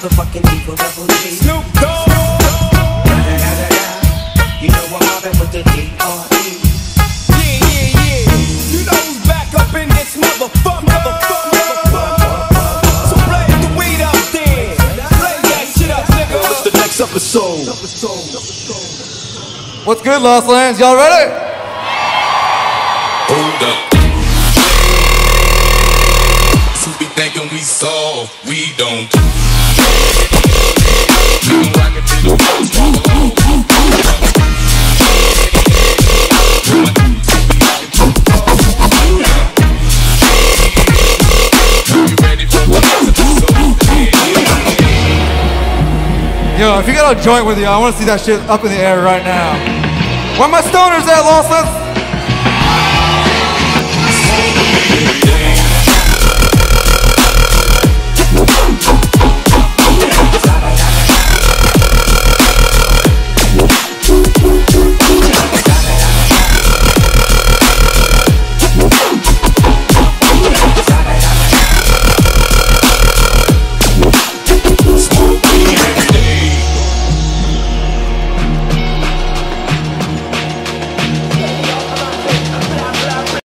motherfucking evil double G. Snoop Dogg. You know I'm mobbing with the D R E. Yeah, yeah, yeah. You know who's back up in this motherfucker. Episode. What's good, Lost Lands? Y'all ready? Hold up. Two be thinking we soft, we don't. Yo, if you got a joint with you, I want to see that shit up in the air right now. Where my stoners at, Lands?